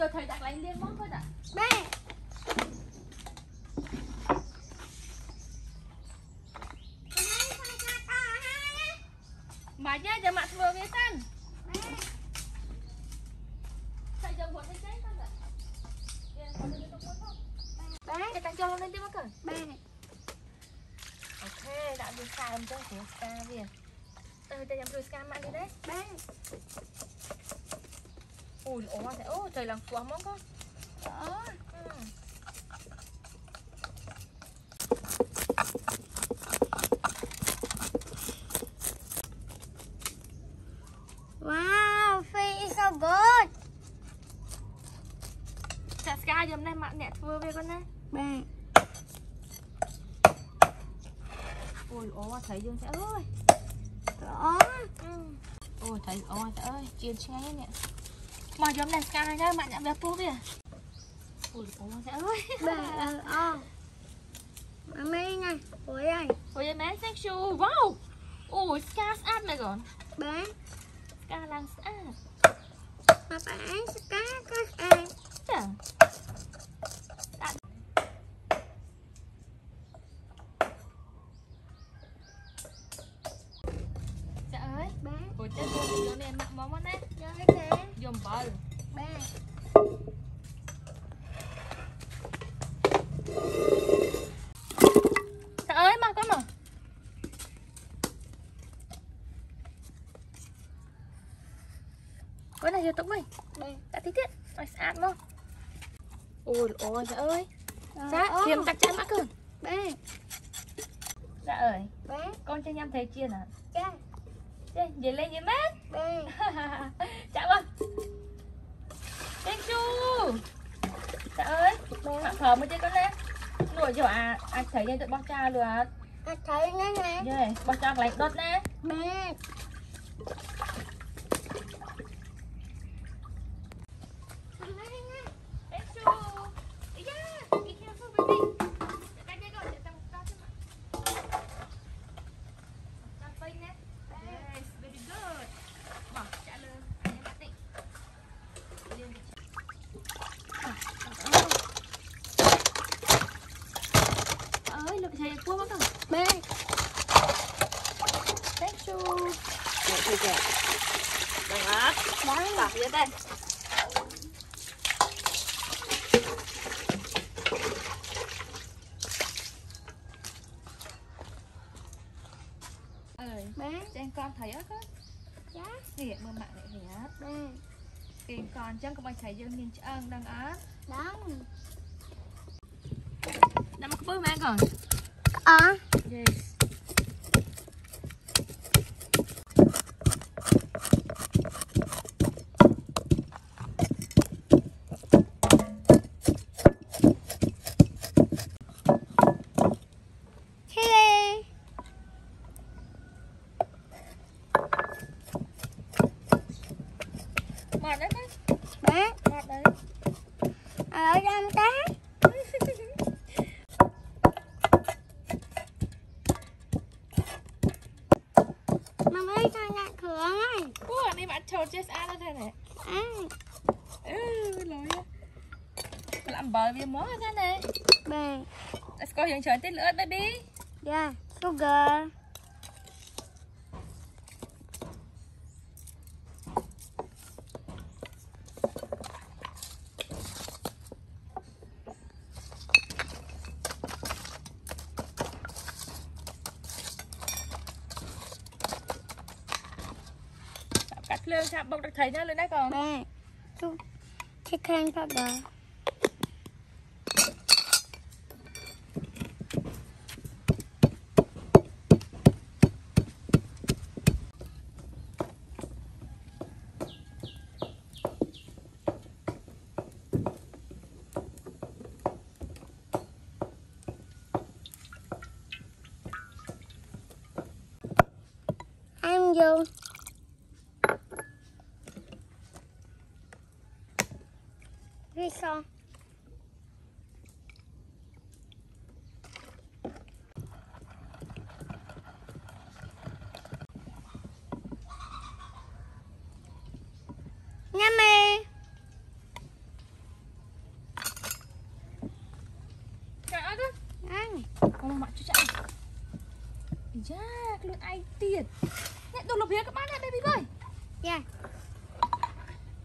យកត្រីដាក់កន្លែងលាងមកគាត់ដាក់ម៉ែម៉ាញ៉ាចាំមកធ្វើវាសិនតែយើងមកទៅចេញទៅតែតែតែចូលនេះទេមកកើបាទអូខេដាក់វាសើមចឹងព្រោះស្កាវាទៅតែខ្ញុំជួយស្កាមកនេះដែរបាទ Ba ui ủa thế ô trời làm quá món con. Đó. Ừ. Wow Fish is so good. Chả hôm nay mạng nhẹ vừa về con này Ba ui ủa thấy dương sẽ ơi. Đó. Ừ. ui thấy ôi trời ơi chiên ngay nè មកយកនេះស្កាយទៅមកអ្នកវាពោះវាអូលពងចាអើយបាទអអម៉ាមីណាអូយអើយអូយម៉ែ thank you wow អូស្កាស្អាតមែនកូនបាទស្កាឡើងស្អាតមកបងស្កាក៏ស្អាតចឹង Dạ ơi, mặc con mà. Cái này vô tụng mày Ba Đã tí tiết, nó sát luôn. Ôi, ôi, dạ ơi. Ờ, Dạ, kiếm chắc chắn mắc hơn Ba. Dạ ơi, Ba. Con cho em thấy chiên à ចេះនិយាយលេងយីម៉ែចាក់មក Thank you ចាក់អើយមកព្រមមកទៀតកូនណានោះយកអាអាចស្រីយើងទៅបោះចាលឿនអត់អាចស្រីណាណាយេបោះចាកន្លែងដុតណាម៉ែ cua mất rồi Ba thank you. Được được được được hết Đó bỏ dưới đây. Ơi Ba cho em con thấy á. Dạ. Hiện mưa mạng lại hết Ba kìm con chẳng có bao thấy dương nhìn ơn đang ớt. Đó. Nằm có bơi mẹ còn Ờ yes Chili ngọt đấy đấy Ba ngọt đấy Ở trong tá Mami sao nhạc cửa này ủa đi bạn trâu chết ăn thế này À ừ lỗi á làm bờ vì món thế này Ba let's go hiện trời tí nữa baby. Yeah Sugar lên chạm bọc được thấy nhá, lên đây còn. Ba Su Chicken powder Ăn vô. ខ្លួនឯងទៀតអ្នកទូលភាក៏បានដែរ baby boy ចា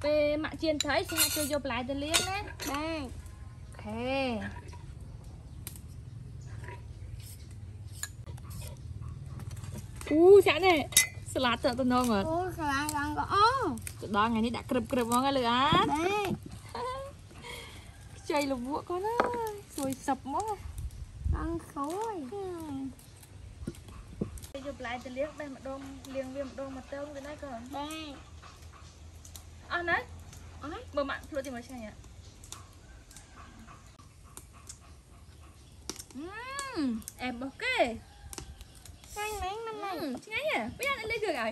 ពេលម៉ាក់ជៀនត្រីសិហាជួយយកបន្លែទៅលាងណាបាទអូខេអូចាក់នេះសាឡាត់ទៅតំណងអត់អូស្រឡាញ់ឡើងក៏អូទៅដល់ថ្ងៃនេះដាក់ក្រឹបក្រឹបហ្មងលើអាតបាទខ្ចីលវក់កូនអើយសួយសឹបហ្មងឡើងស្រួយពេលយក បន្លែទៅលាងបេះម្ដងលាងវាម្ដងមកទៅទៅណាកូនបាទអស់ណាអស់មើលម៉ាក់ធ្វើទីមកឆ្ងាញ់អត់អឺអែមរបស់គេចាញ់មែនមិនអឺមែនឆ្ងាញ់ហ៎ពេលអត់លេងគ្រឿងឲ្យ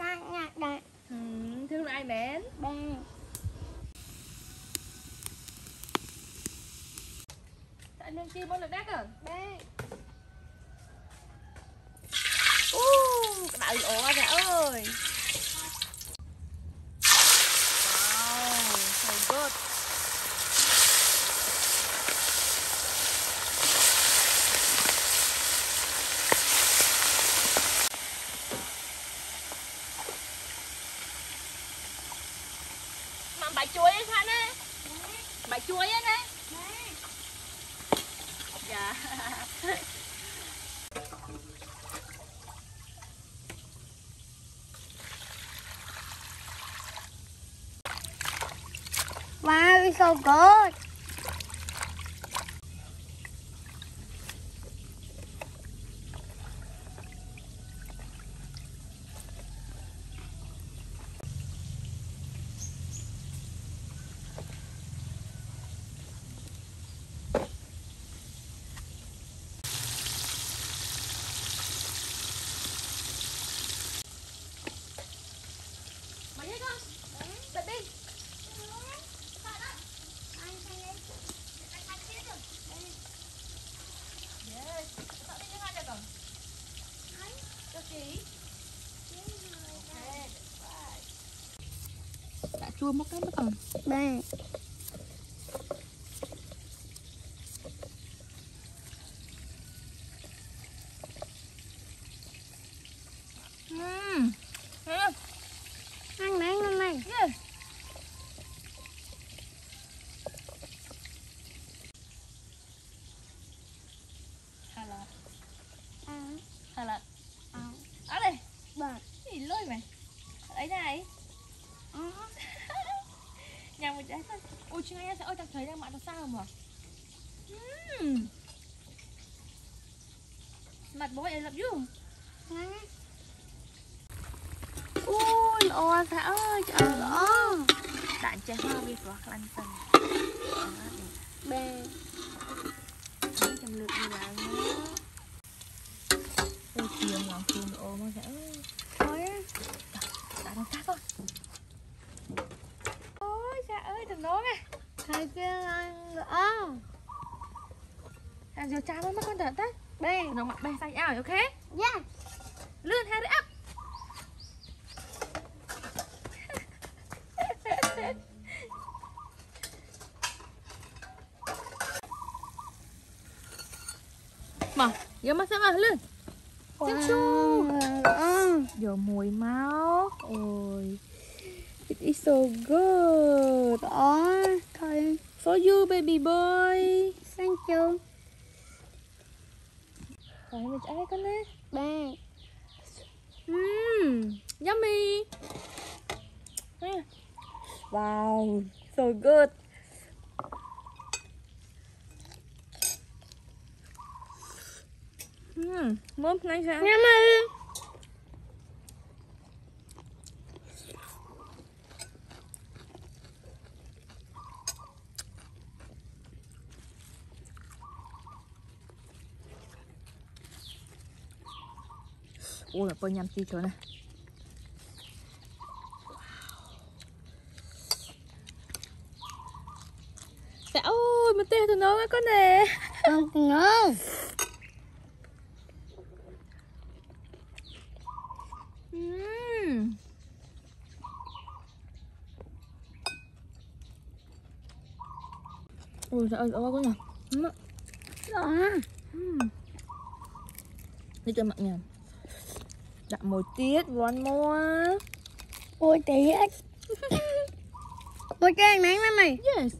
ចាញ់ញ៉ាក់ដែរហឹមធ្វើខ្លួនឯងមែនបាទតែលាងជីមុនលើណាកូនបាទ đợi ủa trời ơi wow, so good. Mà chuối ấy khăn á. Bà chuối ấy đấy Wow, it's so good. Chua một cái mất còn Yeah ăn nãy năm nay. Yeah Hello À, Hello thôi chứ ngay sẽ ơi tao thấy đang mạng tao sao mà. Mặt bố I love you. Ui, ôi thả ơi, trời ơi. Đạn trái hoa vi phó khăn tần Bạn, Chăm lượt đi lại nữa. Ôi chiều lòng chiều ô mà sẽ thôi á. Đạn nó khác con Ôi cha ơi đừng nói nè Thầy kia ăn rõ. Hàng giờ cha nó mất con đợt đấy. Bạn, Nó mặt bè xanh ảo ok? Yeah. Lươn hai đứa ấp. Mà, giờ mà sao mà lươn. Chắc chu. Giờ mùi máu. Ôi It is so good. Đó, thôi. For you baby boy Thank you. Rồi mình ăn con nè Bạn, Mmm, yummy. Wow, so good. Mmm, mớm nhanh sao? nhắm Ôi, là bơ nhằm chi chỗ này. Dạ ôi, mình tê tụi nó con nè. Không ngờ. Ừm. Ôi trời ơi, ôi con nhỉ. Ừm. Đó. Đi cho mặn nhầm Đặt một tiết, one more Ôi tiếc Ôi cái nắng lắm mày Yes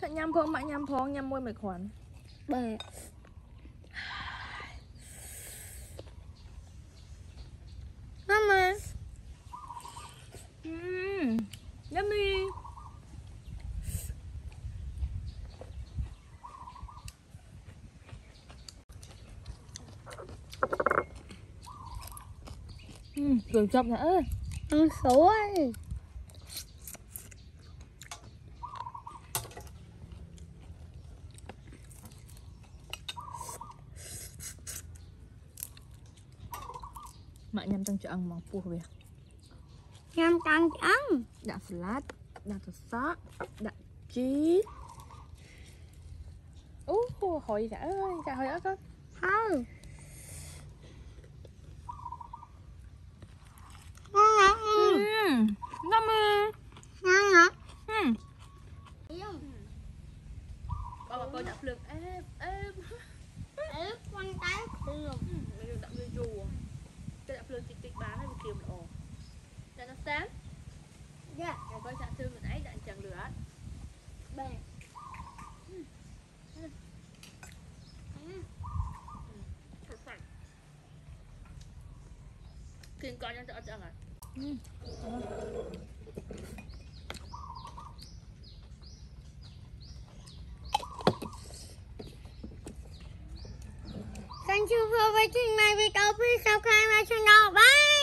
សាច់ញ៉ាំផងម៉ាក់ញ៉ាំផងញ៉ាំមួយមិនគ្រាន់ Bè Mama អឺ yummy cường chậm nữa con số ấy mak nhâm tăng cho ăn mong pua về nhâm tăng cho ăn đã salad đã thịt xá đã chí ú hồi đã ơi đã hồi ớt không không Kiên coi cho tao chẳng à Thank you for watching my video. Please subscribe my channel. Bye.